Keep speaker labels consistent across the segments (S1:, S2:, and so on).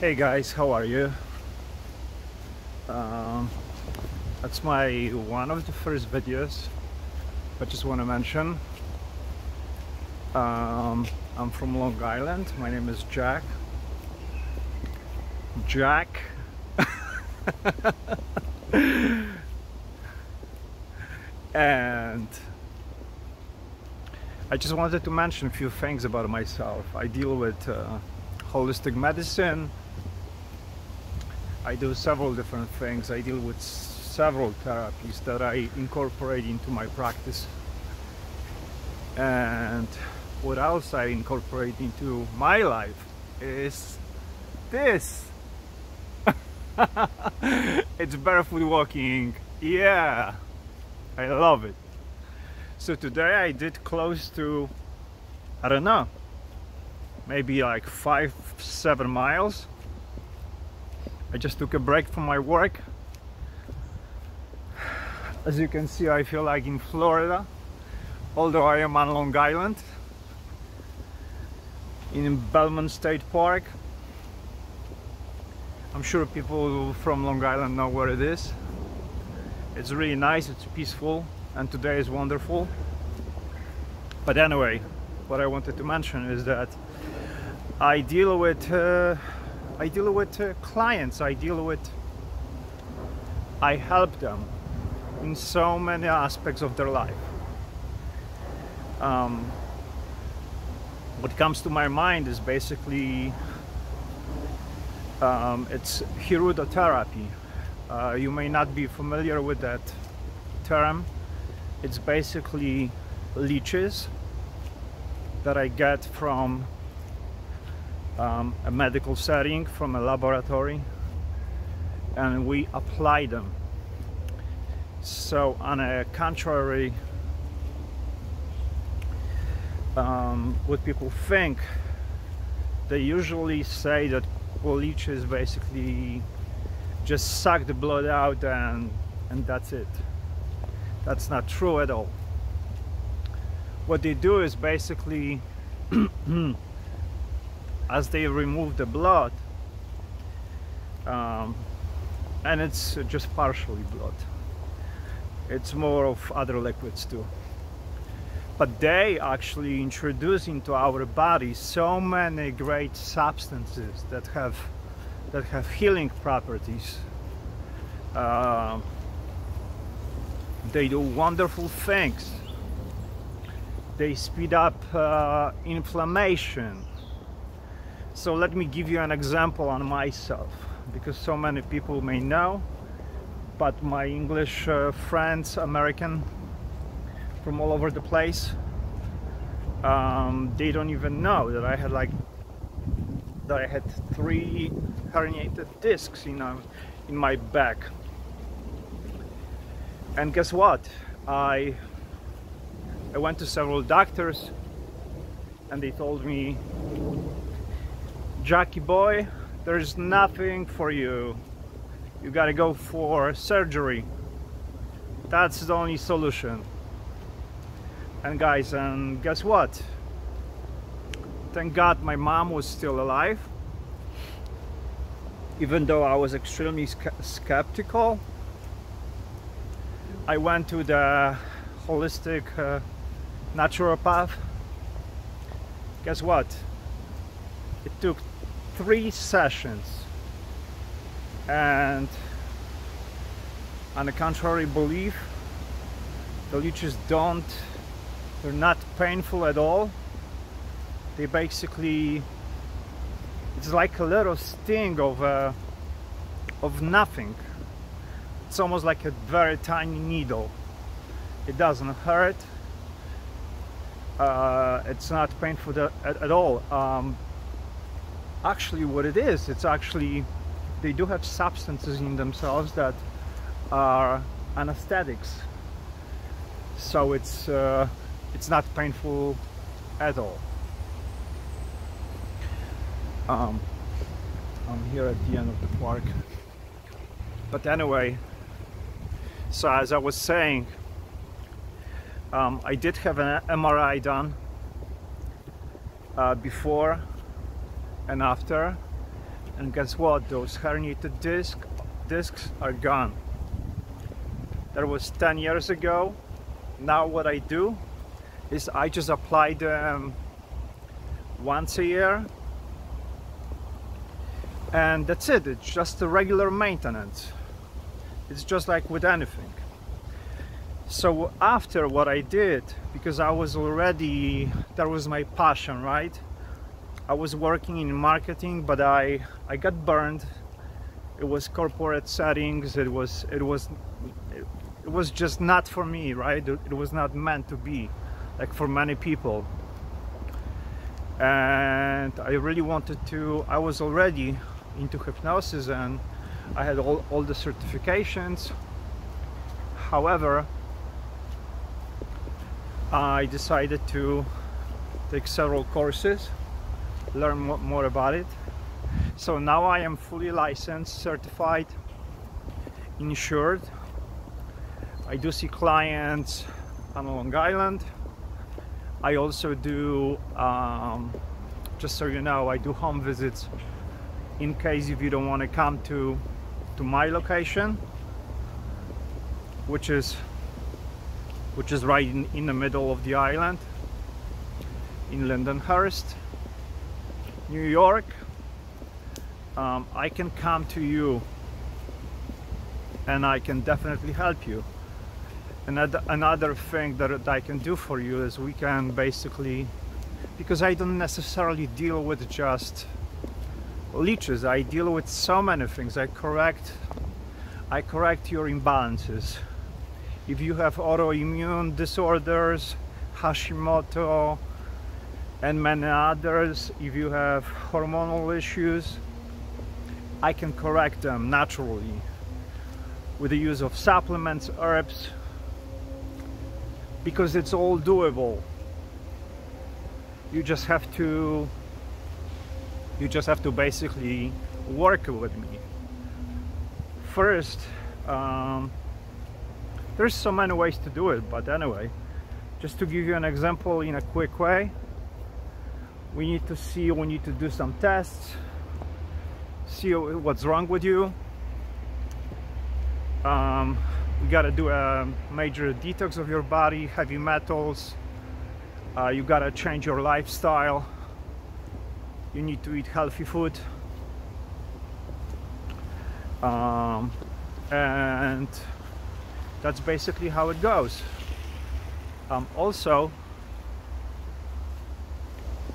S1: Hey guys, how are you? Um, that's my one of the first videos. I just want to mention um, I'm from Long Island. My name is Jack. Jack. and I just wanted to mention a few things about myself. I deal with uh, holistic medicine. I do several different things. I deal with several therapies that I incorporate into my practice. And what else I incorporate into my life is this. it's barefoot walking. Yeah, I love it. So today I did close to, I don't know, maybe like five, seven miles. I just took a break from my work. As you can see, I feel like in Florida, although I am on Long Island, in Belmont State Park. I'm sure people from Long Island know where it is. It's really nice, it's peaceful, and today is wonderful. But anyway, what I wanted to mention is that I deal with uh, I deal with uh, clients. I deal with I help them in so many aspects of their life. Um, what comes to my mind is basically um, it's hirudotherapy. Uh, you may not be familiar with that term. It's basically leeches that I get from um, a medical setting, from a laboratory, and we apply them. So, on a contrary, um, what people think, they usually say that leeches basically just suck the blood out and and that's it that's not true at all what they do is basically as they remove the blood um, and it's just partially blood. It's more of other liquids too. But they actually introduce into our body so many great substances that have that have healing properties. Uh, they do wonderful things. They speed up uh, inflammation so let me give you an example on myself because so many people may know but my English uh, friends American from all over the place um, they don't even know that I had like that I had three herniated discs in, uh, in my back. And guess what? I I went to several doctors and they told me Jackie boy there's nothing for you. You gotta go for surgery. That's the only solution. And guys and guess what? Thank god my mom was still alive. Even though I was extremely skeptical I went to the holistic uh, naturopath. Guess what? It took three sessions. And on the contrary belief the leeches don't they're not painful at all. They basically it's like a little sting of uh, of nothing. It's almost like a very tiny needle. It doesn't hurt. Uh, it's not painful at, at all. Um, actually what it is it's actually they do have substances in themselves that are anesthetics so it's uh, it's not painful at all. Um, I'm here at the end of the park. But anyway, so as I was saying, um, I did have an MRI done uh, before and after. And guess what? Those herniated disc discs are gone. That was 10 years ago. Now what I do is I just apply them once a year. And that's it. It's just a regular maintenance. It's just like with anything. So after what I did because I was already that was my passion right I was working in marketing but I I got burned. It was corporate settings. It was it was it was just not for me right? It was not meant to be like for many people. And I really wanted to I was already into hypnosis and I had all, all the certifications. However I decided to take several courses learn more about it. So now I am fully licensed certified insured. I do see clients on Long Island. I also do, um, just so you know, I do home visits in case if you don't want to come to to my location, which is which is right in, in the middle of the island in Lindenhurst, New York. Um, I can come to you and I can definitely help you another another thing that I can do for you is we can basically because I don't necessarily deal with just leeches I deal with so many things I correct I correct your imbalances if you have autoimmune disorders Hashimoto and many others if you have hormonal issues I can correct them naturally with the use of supplements herbs because it's all doable. You just have to you just have to basically work with me. First um, there's so many ways to do it but anyway just to give you an example in a quick way we need to see we need to do some tests see what's wrong with you. Um, you gotta do a major detox of your body heavy metals. Uh, you gotta change your lifestyle. You need to eat healthy food. Um, and that's basically how it goes. Um, also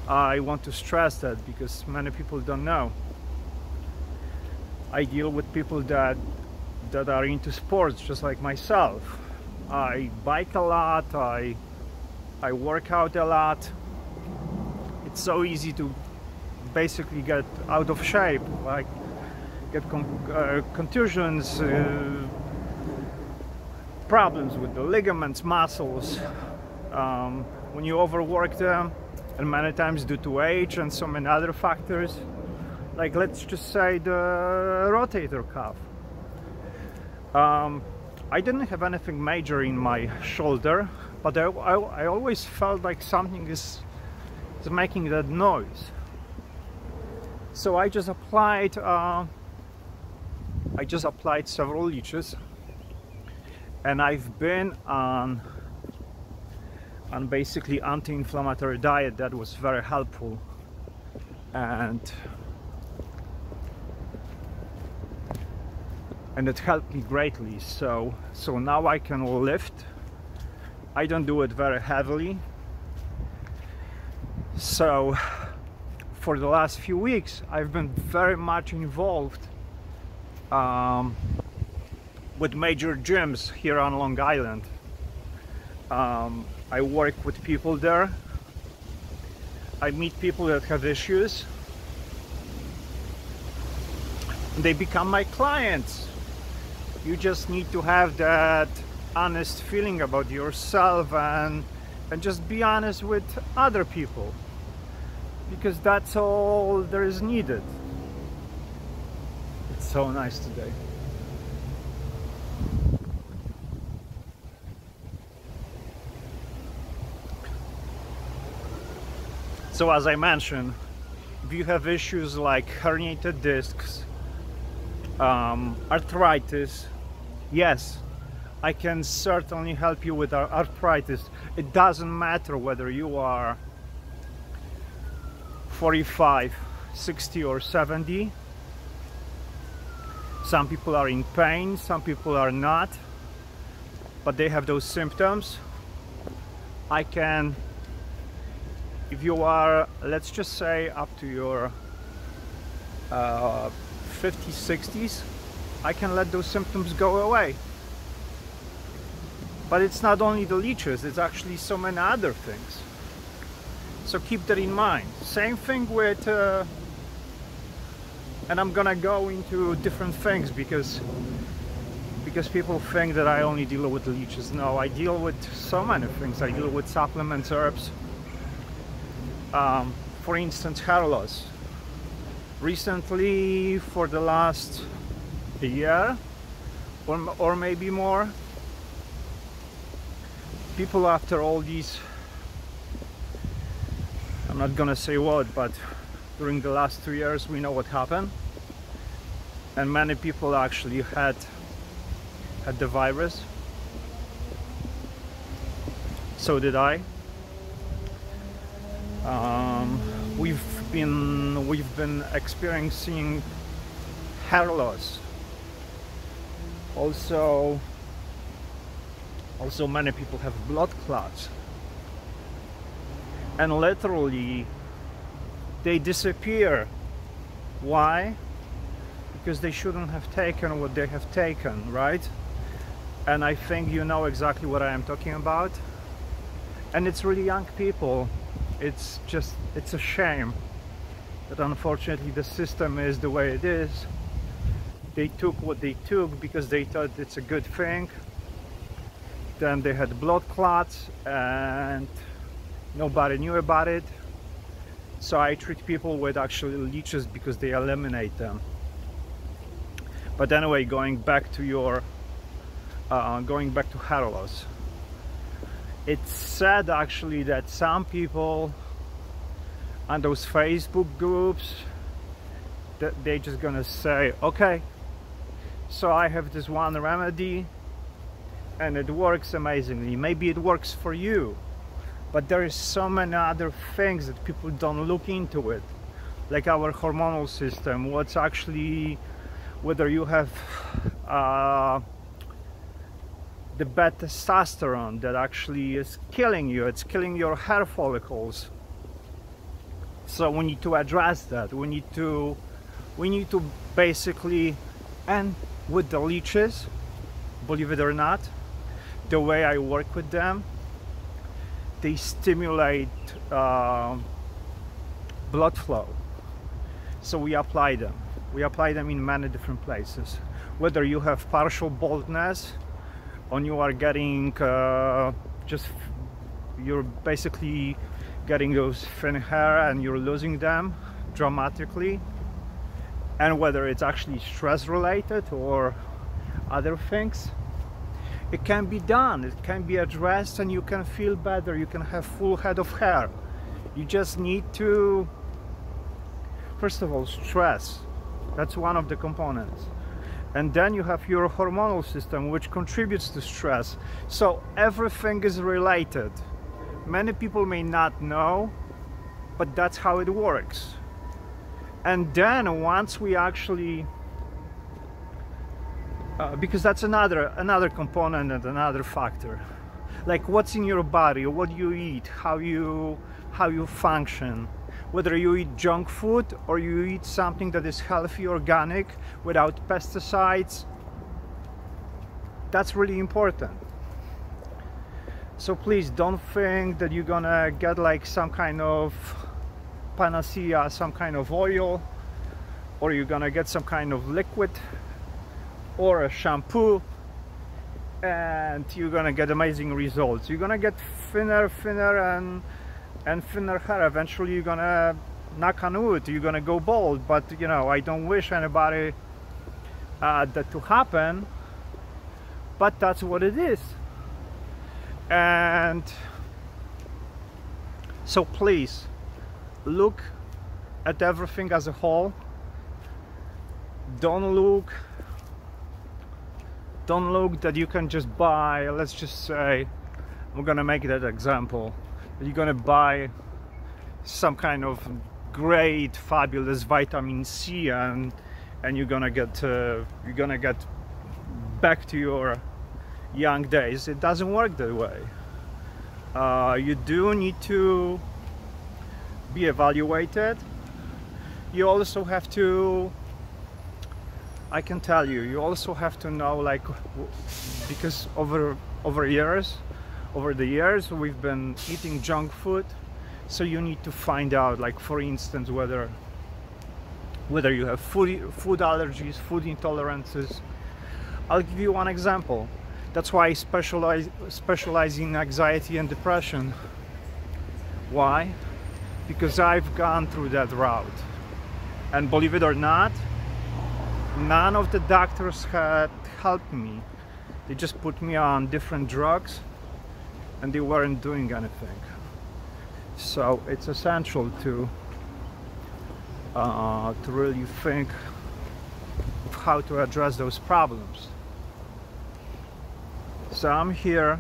S1: I want to stress that because many people don't know I deal with people that that are into sports just like myself. I bike a lot, I, I work out a lot. It's so easy to basically get out of shape, like get con uh, contusions, uh, problems with the ligaments, muscles. Um, when you overwork them, and many times due to age and so many other factors, like let's just say the rotator cuff um, I didn't have anything major in my shoulder, but I, I, I always felt like something is, is, making that noise. So I just applied, uh, I just applied several leeches, and I've been on on basically anti-inflammatory diet that was very helpful. And and it helped me greatly. So so now I can lift. I don't do it very heavily. So for the last few weeks I've been very much involved um, with major gyms here on Long Island. Um, I work with people there. I meet people that have issues. They become my clients. You just need to have that honest feeling about yourself and and just be honest with other people because that's all there is needed. It's so nice today so as I mentioned if you have issues like herniated discs um, arthritis. Yes I can certainly help you with arthritis. It doesn't matter whether you are 45 60 or 70 some people are in pain some people are not but they have those symptoms. I can if you are let's just say up to your uh, 50s 60s I can let those symptoms go away. But it's not only the leeches it's actually so many other things. So keep that in mind. Same thing with uh, and I'm gonna go into different things because because people think that I only deal with leeches. No I deal with so many things. I deal with supplements herbs um, for instance hair loss recently for the last year or, or maybe more people after all these I'm not gonna say what but during the last two years we know what happened. And many people actually had had the virus. So did I um, we've been we've been experiencing hair loss. Also also many people have blood clots. And literally they disappear. Why? Because they shouldn't have taken what they have taken right? And I think you know exactly what I am talking about. And it's really young people it's just it's a shame that unfortunately the system is the way it is. They took what they took because they thought it's a good thing. Then they had blood clots and nobody knew about it. So I treat people with actually leeches because they eliminate them. But anyway going back to your uh, going back to hair loss it's sad actually that some people on those Facebook groups that they're just gonna say okay so I have this one remedy and it works amazingly. Maybe it works for you. But there is so many other things that people don't look into it. Like our hormonal system what's actually whether you have uh, the bad testosterone that actually is killing you. It's killing your hair follicles. So we need to address that. We need to we need to basically and with the leeches believe it or not. The way I work with them they stimulate uh, blood flow. So we apply them. We apply them in many different places. Whether you have partial baldness when you are getting uh, just you're basically getting those thin hair and you're losing them dramatically. And whether it's actually stress related or other things it can be done. It can be addressed and you can feel better. You can have full head of hair. You just need to first of all stress. That's one of the components and then you have your hormonal system which contributes to stress. So everything is related. Many people may not know but that's how it works. And then once we actually uh, because that's another another component and another factor. Like what's in your body? What you eat? How you how you function whether you eat junk food or you eat something that is healthy, organic, without pesticides. That's really important. So please don't think that you're gonna get like some kind of panacea, some kind of oil, or you're gonna get some kind of liquid or a shampoo and you're gonna get amazing results. You're gonna get thinner, thinner and and thinner hair eventually you're gonna knock on wood you're gonna go bald but you know I don't wish anybody uh, that to happen but that's what it is. And so please look at everything as a whole. Don't look don't look that you can just buy let's just say we're gonna make that example you're gonna buy some kind of great fabulous vitamin C and and you're gonna get uh, you're gonna get back to your young days. It doesn't work that way. Uh, you do need to be evaluated. You also have to I can tell you you also have to know like because over over years over the years we've been eating junk food. So you need to find out like for instance whether whether you have food food allergies food intolerances. I'll give you one example. That's why I specialize specialize in anxiety and depression. Why? Because I've gone through that route. And believe it or not none of the doctors had helped me. They just put me on different drugs and they weren't doing anything. So it's essential to uh, to really think of how to address those problems. So I'm here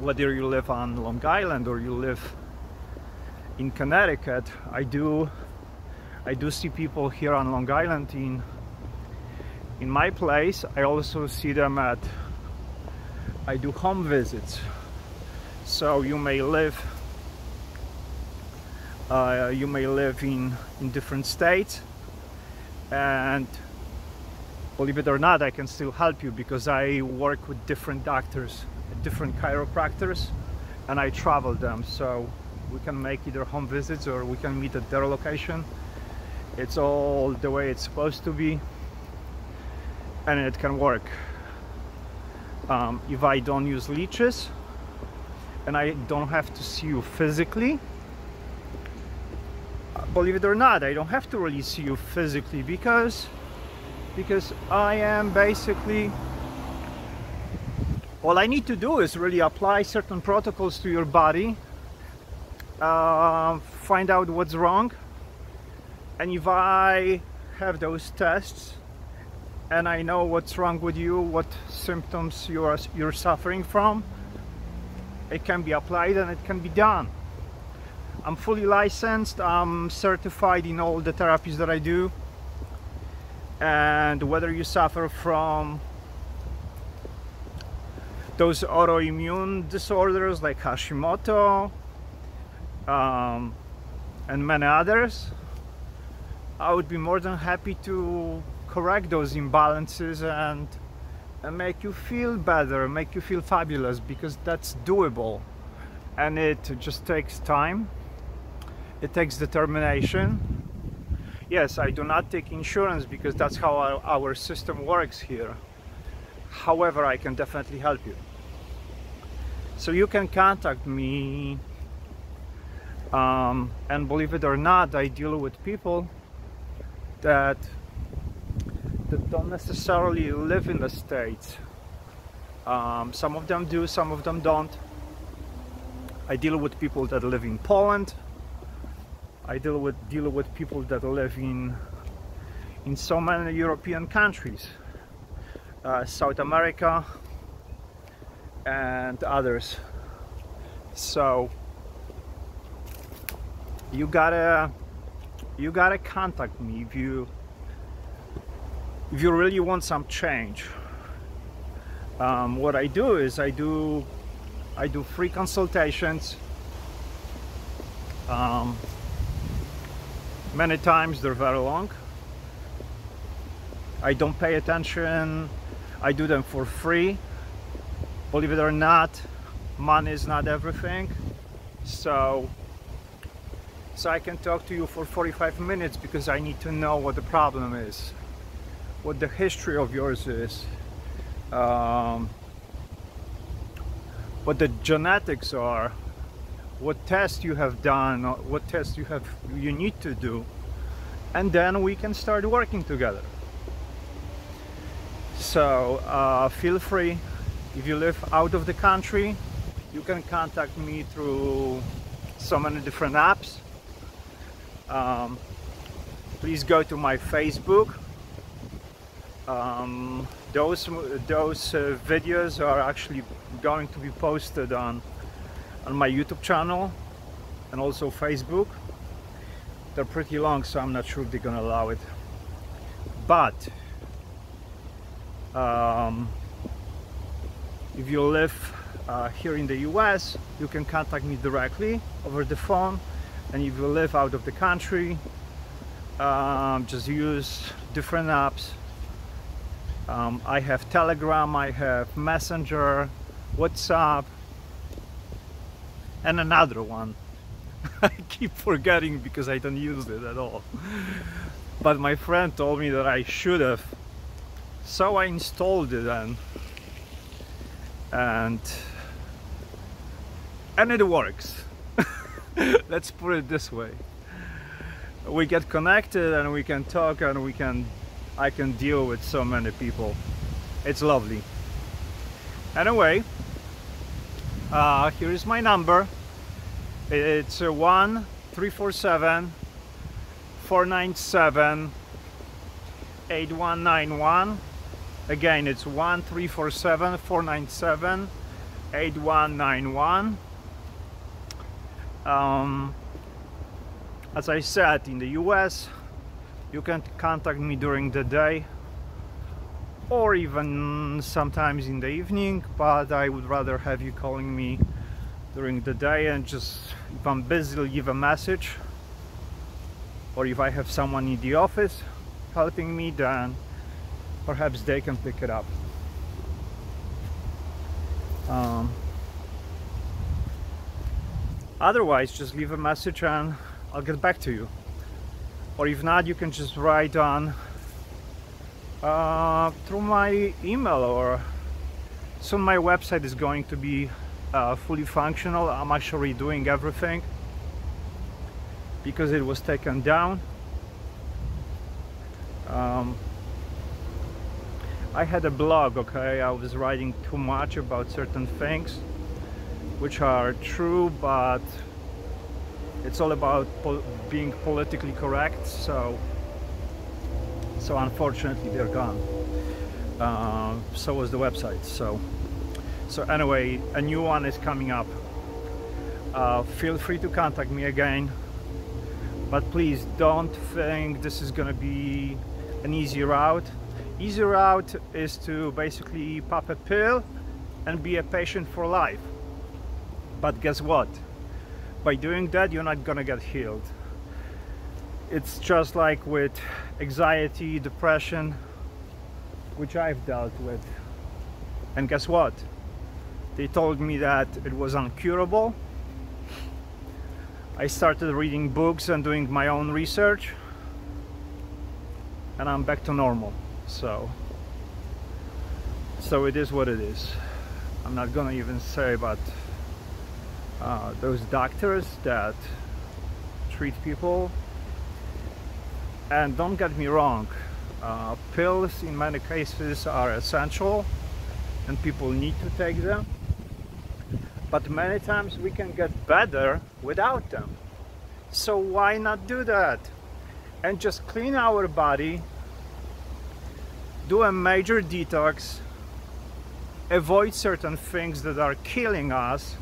S1: whether you live on Long Island or you live in Connecticut I do I do see people here on Long Island in in my place. I also see them at I do home visits so you may live uh, you may live in in different states. And believe it or not I can still help you because I work with different doctors different chiropractors and I travel them. So we can make either home visits or we can meet at their location. It's all the way it's supposed to be and it can work. Um, if I don't use leeches and I don't have to see you physically. Believe it or not I don't have to really see you physically because because I am basically all I need to do is really apply certain protocols to your body uh, find out what's wrong. And if I have those tests and I know what's wrong with you, what symptoms you are, you're suffering from, it can be applied and it can be done. I'm fully licensed, I'm certified in all the therapies that I do. And whether you suffer from those autoimmune disorders like Hashimoto um, and many others, I would be more than happy to correct those imbalances and, and make you feel better, make you feel fabulous because that's doable and it just takes time. It takes determination. Yes, I do not take insurance because that's how our, our system works here. However, I can definitely help you. So you can contact me um, and believe it or not, I deal with people that that don't necessarily live in the States. Um, some of them do, some of them don't. I deal with people that live in Poland. I deal with deal with people that live in in so many European countries, uh, South America, and others. So you gotta you gotta contact me if you if you really want some change um, what I do is I do I do free consultations um, many times they're very long. I don't pay attention. I do them for free. Believe it or not money is not everything. So so I can talk to you for 45 minutes because I need to know what the problem is what the history of yours is, um, what the genetics are, what tests you have done, what tests you have you need to do, and then we can start working together. So uh, feel free, if you live out of the country, you can contact me through so many different apps. um, please go to my Facebook um, those those uh, videos are actually going to be posted on on my YouTube channel and also Facebook. They're pretty long so I'm not sure if they're gonna allow it. But um, if you live uh, here in the US you can contact me directly over the phone. And if you live out of the country um, just use different apps um, I have Telegram I have Messenger WhatsApp and another one. I keep forgetting because I don't use it at all. But my friend told me that I should have. So I installed it and and and it works. Let's put it this way. We get connected and we can talk and we can I can deal with so many people. It's lovely. Anyway uh, here is my number. It's uh, 1 347 497 8191 again it's 1 347 497 8191 um, as I said in the US you can contact me during the day or even sometimes in the evening but I would rather have you calling me during the day and just if I'm busy leave a message. Or if I have someone in the office helping me then perhaps they can pick it up. Um, otherwise just leave a message and I'll get back to you or if not you can just write on uh, through my email or soon my website is going to be uh, fully functional. I'm actually doing everything because it was taken down. Um, I had a blog okay? I was writing too much about certain things which are true but it's all about po being politically correct so so unfortunately they're gone. Uh, so was the website so so anyway a new one is coming up. Uh, feel free to contact me again but please don't think this is gonna be an easy route. Easy route is to basically pop a pill and be a patient for life. But guess what by doing that you're not gonna get healed. It's just like with anxiety depression which I've dealt with. And guess what? They told me that it was uncurable I started reading books and doing my own research and I'm back to normal. So so it is what it is. I'm not gonna even say about uh, those doctors that treat people and don't get me wrong uh, pills in many cases are essential and people need to take them but many times we can get better without them. So why not do that? And just clean our body do a major detox avoid certain things that are killing us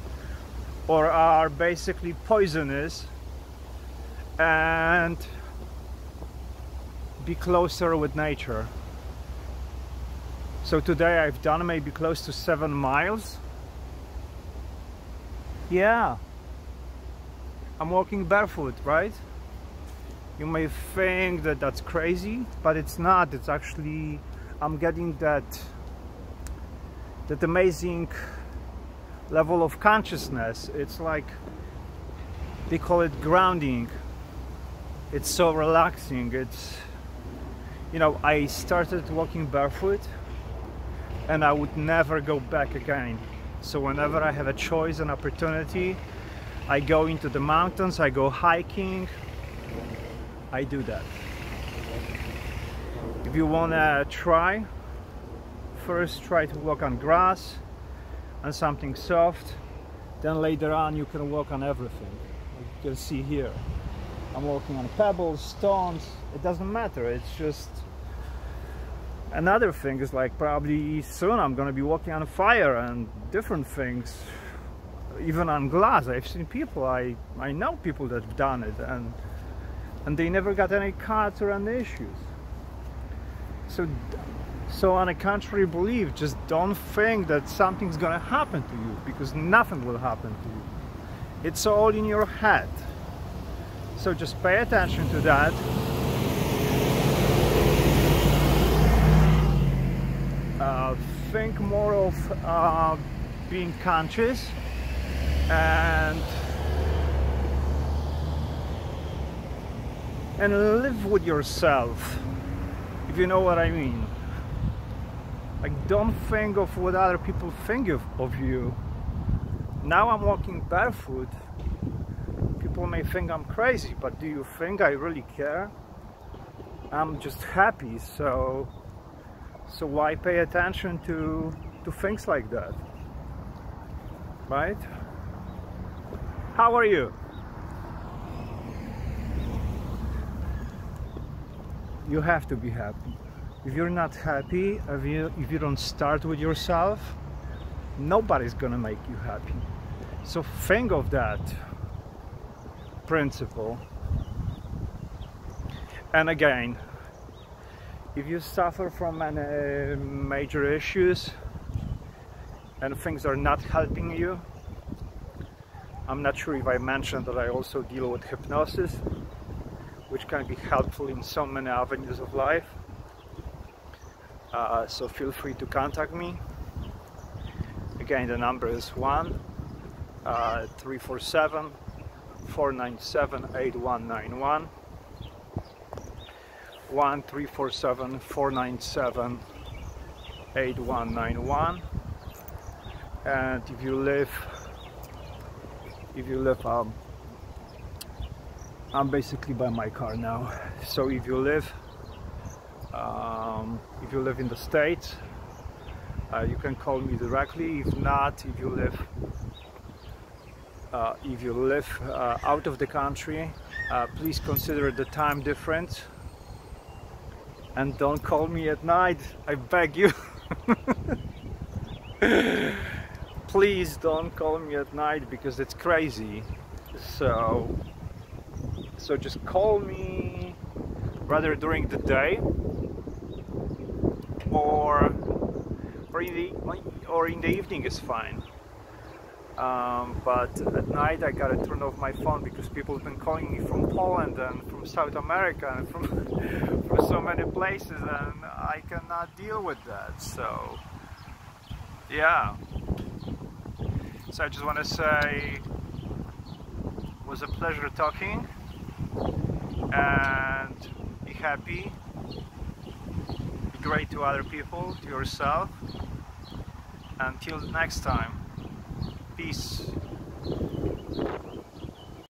S1: or are basically poisonous and be closer with nature. So today I've done maybe close to seven miles. Yeah, I'm walking barefoot, right? You may think that that's crazy, but it's not. It's actually, I'm getting that, that amazing level of consciousness. It's like they call it grounding. It's so relaxing. It's you know, I started walking barefoot and I would never go back again. So whenever I have a choice and opportunity, I go into the mountains, I go hiking, I do that. If you wanna try, first try to walk on grass, and something soft then later on you can work on everything you can see here I'm working on pebbles, stones, it doesn't matter. It's just another thing is like probably soon I'm gonna be working on fire and different things even on glass I've seen people I I know people that've done it and and they never got any cuts or any issues so so on a contrary belief just don't think that something's gonna happen to you because nothing will happen to you. It's all in your head. So just pay attention to that. Uh, think more of uh, being conscious and and live with yourself if you know what I mean like don't think of what other people think of, of you. Now I'm walking barefoot. People may think I'm crazy but do you think I really care? I'm just happy so so why pay attention to to things like that? Right? How are you? You have to be happy if you're not happy if you if you don't start with yourself nobody's gonna make you happy. So think of that principle. And again if you suffer from any uh, major issues and things are not helping you I'm not sure if I mentioned that I also deal with hypnosis which can be helpful in so many avenues of life uh, so feel free to contact me. Again the number is 1 uh, 347 497 8191 one three four seven four nine seven eight one nine one. And if you live if you live um, I'm basically by my car now. So if you live if you live in the States uh, you can call me directly. If not if you live uh, if you live uh, out of the country uh, please consider the time difference. And don't call me at night. I beg you. Please don't call me at night because it's crazy. So so just call me rather during the day or or in the or in the evening is fine. Um, but at night I gotta turn off my phone because people have been calling me from Poland and from South America and from, from so many places and I cannot deal with that. So yeah. So I just want to say it was a pleasure talking and be happy great to other people to yourself until next time Peace.